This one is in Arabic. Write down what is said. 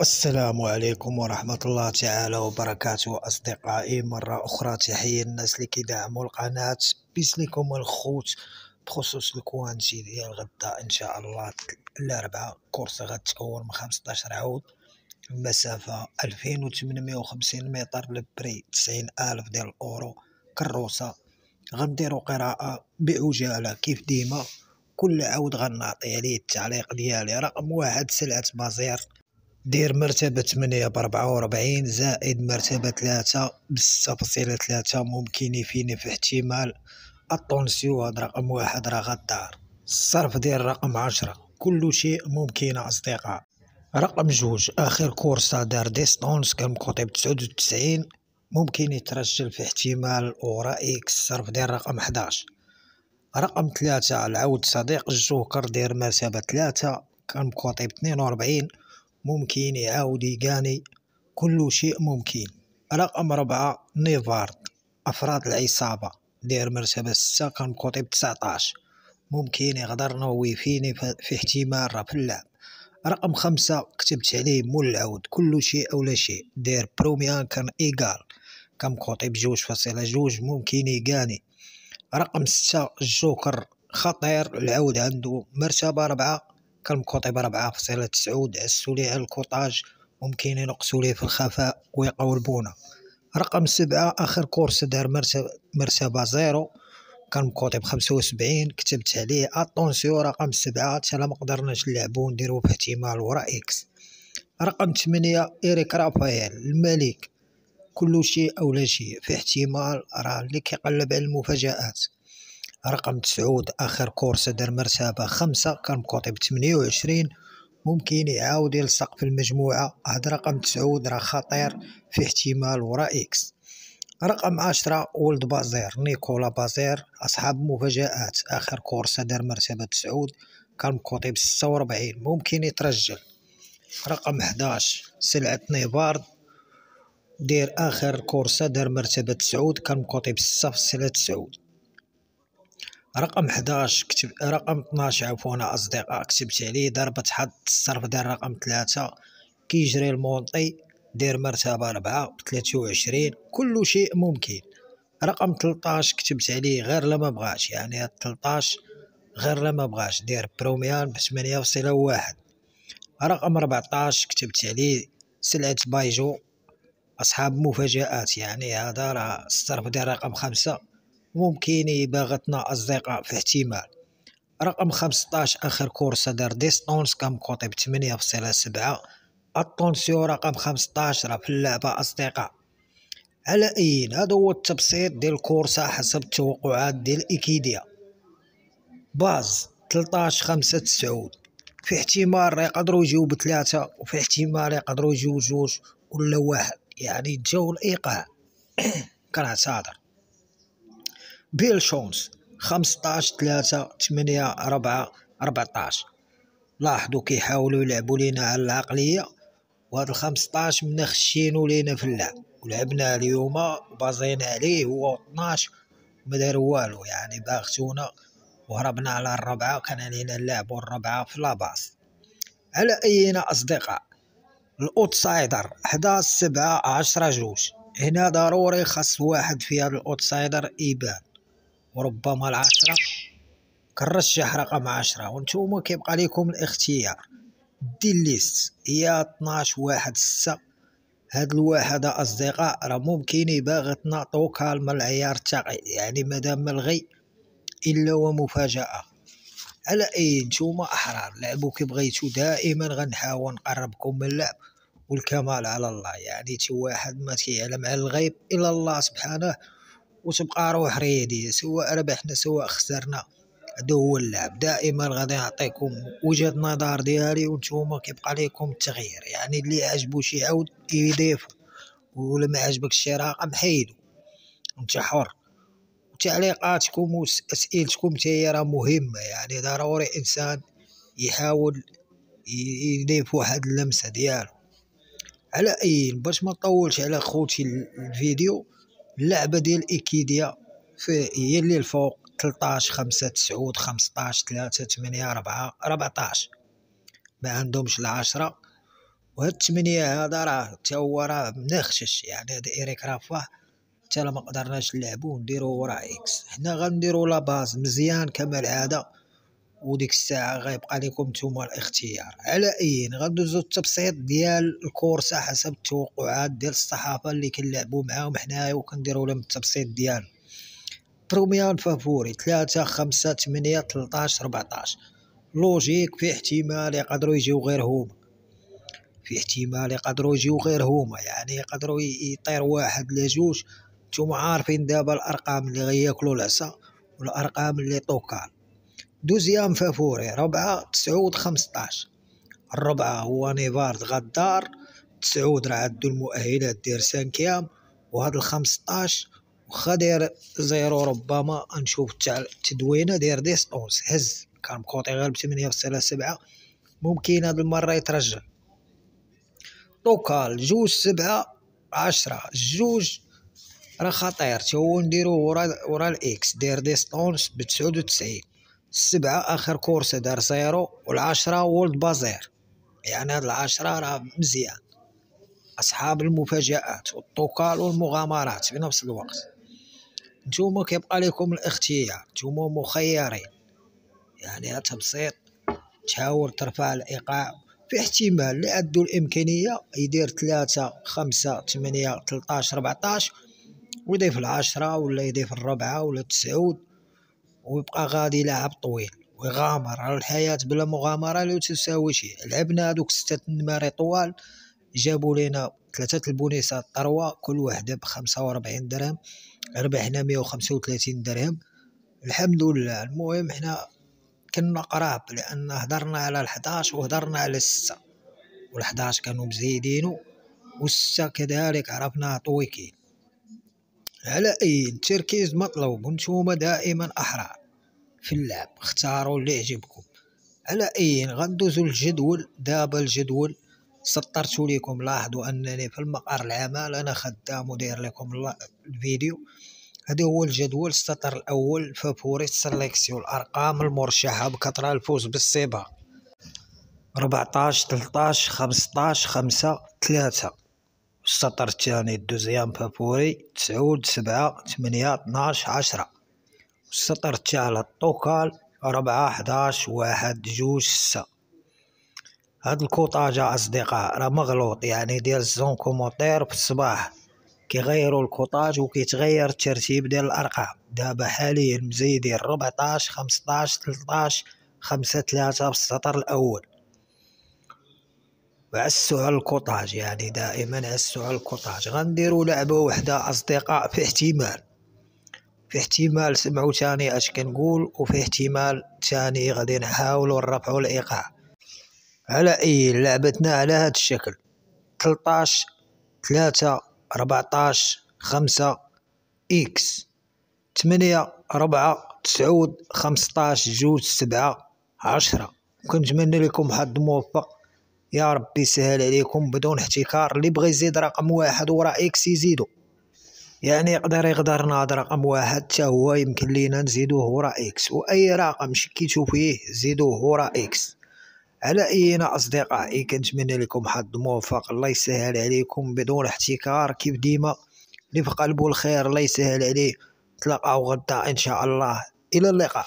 السلام عليكم ورحمة الله تعالى وبركاته أصدقائي مرة أخرى تحية الناس اللي كيدعموا القناة بيس لكم الخوت بخصوص ال quinté ديال غدا. إن شاء الله الأربعاء course غتكون من خمسطاش عود المسافة ألفين وثمنمية وخمسين متر ال prix تسعين ألف ديال الأورو. course غنديرو قراءة بعجالة كيف ديما؟ كل عود غنعطي عليه التعليق ديالي. رقم واحد سلعة بازير دير مرتبة ثمانية بربعة وربعين زائد مرتبة ثلاثة بستة فاصلة ثلاثة ممكن يفيني في احتمال ال attention هاد رقم واحد راه غدار. الصرف ديال رقم عشرة كل شيء ممكن أصدقاء. رقم جوج آخر كورسة دار distancé كان مكوطي بتسعود وتسعين ممكن يترجل في احتمال X الصرف ديال رقم حداش. رقم ثلاثة العود صديق الجوكر دير مرتبة ثلاثة كان مكوطي باثنين وربعين ممكن يعاود يقاني كل شيء ممكن. رقم ربعة نيفارد أفراد العصابة. داير مرتبة ستة كنقوطي بتسعطاش ممكن يقدر نوي فيني في احتمال راه في اللعب رقم خمسة كتبت عليه مول العود كل شيء أو لا شيء. داير بروميان كان إيقال كنقوطي بجوج فاصلة جوج ممكن يقاني رقم ستة الجوكر خطير العود عنده مرتبة ربعة كالمكوطي بربعة فاصلة تسعود عسو ليه الكوطاج ممكن ينقصوا ليه في الخفاء ويقولبونا رقم سبعة آخر كورس دار مرتبة, زيرو كان مكوطي بخمسة وسبعين كتبت عليه اتونسيو رقم سبعة تالا مقدرناش نلعبو نديرو باحتمال ورا إكس رقم ثمانية إيريك رافائيل الملك كل شيء أو لا شيء في احتمال راه اللي كيقلب على المفاجآت. رقم تسعود آخر course دار مرتبة خمسة كان مكوطي بثمانية وعشرين ممكن يعاود يلصق في المجموعة. هاد رقم تسعود راه خطير في احتمال ورا X. رقم عشرة ولد بازير نيكولا بازير أصحاب مفاجآت. آخر course دار مرتبة تسعود كان مكوطي بستة وربعين ممكن يترجل. رقم حداش سلعة نيبارد دير آخر كورسة دار مرتبة تسعود كان مكوطي بستة فاصلة تسعود. رقم 11 كتب رقم 12 عفوا أصدقاء كتبت عليه ضربة حد الصرف دار رقم 3 كيجري ال monté دير مرتبة 4 ب 23 كل شيء ممكن. رقم 13 كتبت عليه غير لما بغاش. يعني هاد 13 غير لما بغاش. دير premier ب 8.1 رقم 14 كتبت عليه سلعة بايجو أصحاب مفاجآت. يعني هذا راه الصرف ديال رقم خمسة. ممكن يباغتنا أصدقاء في احتمال رقم 15 آخر كورسة دار ديستونس كم فاصلة سبعة. الطونسيو رقم 15 راه في اللعبة أصدقاء. على أي هذا هو التبسيط ديال الكورسة حسب التوقعات ديال إيكيديا. باز 13 5 تسعود. في احتمال يقدروا يجيو بثلاثة وفي احتمال يقدروا يجيو جوج ولا واحد. يعني تجاو الإيقاع. كنعتذر بيل شونس خمسطاش تلاتة تمنية ربعة ربعطاش لاحظوا كيحاولوا يلعبوا لينا على العقلية. وهاد الخمسطاش منا خشينو لينا في اللعب. ولعبنا اليوم بازينا عليه. هو 12 ما دار والو. يعني باغتونا وهربنا على الربعة كان علينا اللعب والربعة في لاباس على أينا أصدقاء الأوتسايدر 11 7 10 جوج. هنا ضروري خاص واحد في هذا الأوتسايدر يبان وربما العشرة كنرشح رقم عشرة. وانتوما كيبقى لكم الاختيار. دي ليست هي 12 واحد ستة هاد الواحد أصدقاء راه ممكن يباغي تناطو كالما العيار التقي يعني مادام ملغي إلا هو مفاجأة على أي نتوما أحرار. لعبوا كي بغيتو دائما غنحاول نقربكم من اللعب والكمال على الله. يعني تي واحد ما كيعلم على الغيب إلا الله سبحانه وتبقى روح ريدي سواء ربحنا سواء خسرنا. هذا هو اللعب دائما غادي نعطيكم وجهة نظر ديالي وانتوما كيبقى ليكم التغيير. يعني اللي عجبو شي عود يضيف ولا ما عجبكش شي رقم حيدو. أنت حر. وتعليقاتكم وأسئلتكم هي راه مهمة. يعني ضروري إنسان يحاول يضيف واحد اللمسة ديالو. على أي باش ما نطولش على خوتي الفيديو. اللعبة ديال إيكيديا هي اللي الفوق تلطاش خمسة تسعود خمسطاش ثلاثة ثمانية ربعة ربعطاش. ما عندهمش العشرة. وهاد التمنية هذا راه تا هو راه منخشش يعني هاد إيريك رافاه حتى ما قدرناش نلعبو نديرو ورا X. حنا غنديرو la base مزيان كما العادة وديك الساعة غيبقى لكم نتوما الاختيار. على أي غندوزو التبسيط ديال الكورسة حسب التوقعات ديال الصحافة اللي كنلعبو معاهم حنايا وكنديرو لهم التبسيط ديالنا premier favori ثلاثة خمسة ثمانية تلطاش ربعطاش logique في احتمال يقدروا يجيو غير هما. في احتمال يقدروا يجيو غير هما. يعني يقدروا يطير واحد لجوج نتوما عارفين دابا الأرقام اللي غياكلو العصا والأرقام اللي tocards. deuxième favori ربعة تسعود خمسطاش. الربعة هو نيفار غدار تسعود راه عندو المؤهلات دير cinquième وهاد الخمسطاش واخا داير zéro ربما نشوف تاع التدوينة داير distancé هز كان مكوطي غير بثمانية فاصلة سبعة ممكن هاد المرة يترجل tocards جوج سبعة عشرة. جوج راه خطير تا هو نديرو ورا ورا ال X داير distancé بتسعود وتسعين. السبعة آخر كورسة دار zéro والعشرة وولد بازير. يعني هاد العشرة راه مزيان. أصحاب المفاجآت وال tocards والمغامرات في نفس الوقت. نتوما كيبقى لكم الاختيار نتوما مخيرين. يعني تبسيط تحاول ترفع الإيقاع في احتمال اللي عنده الإمكانية يدير ثلاثة خمسة ثمانية تلطاش ربعطاش ويضيف العشرة ولا يضيف الربعة ولا التسعود ويبقى غادي لاعب طويل ويغامر على الحياة بلا مغامرة لا تساوي شيء لعبنا هذوك ستة نماري طوال جابوا لنا ثلاثة البونيسات طروة كل واحدة بخمسة وربعين درهم. ربحنا مية وخمسة وثلاثين درهم. الحمد لله. المهم حنا كنا قراب لأن هدرنا على الحداش وهدرنا على الستة. والحداش كانوا مزيدينو والستة كذلك عرفنا طويكين. على أي التركيز مطلوب وانتوما دائما أحرار في اللعب اختاروا اللي يعجبكم. على أي غندوزو الجدول دابا الجدول سطرت لكم لاحظوا أنني في المقر العمل أنا خدام وداير لكم الفيديو. هذا هو الجدول السطر الأول favori sélection الأرقام المرشحة بكثرة الفوز بالسباق 14 13 15 5 3 السطر الثاني ال deuxième favori تسعود سبعة ثمانية اثناش عشرة السطر الثالث tocards ربعة حداش واحد جوج ستة هاد ال cotage أصدقاء راه مغلوط يعني ديال الزون كوموتير في الصباح كيغيروا الكوطاج وكيتغير الترتيب ديال الأرقام دابا حاليا مزيدين ربعطاش خمسطاش تلطاش خمسة ثلاثة في السطر الأول وعسوا على الكوطاج يعني دائما عسوا على الكوطاج غنديرو لعبة وحدة أصدقاء في احتمال. في احتمال سمعوا تاني أش كنقول وفي احتمال تاني غادي نحاولوا نرفعوا الإيقاع. على أي لعبتنا على هذا الشكل؟ 13 3 14 5 X. 8 4 9 15 جوج 7 10 كنتمنى لكم حظ موفق يا ربي يسهل عليكم بدون احتكار. اللي بغى يزيد رقم واحد ورا X يزيدو. يعني يقدر يقدر ناض رقم واحد تا هو يمكن لينا نزيدوه ورا X. وأي رقم شكيتو فيه زيدوه ورا X. على أينا أصدقائي كنتمنى لكم حظ موفق. الله يسهل عليكم بدون احتكار. كيف ديما؟ اللي في قلبه الخير. الله يسهل عليه. تلاقاو غدا إن شاء الله. إلى اللقاء.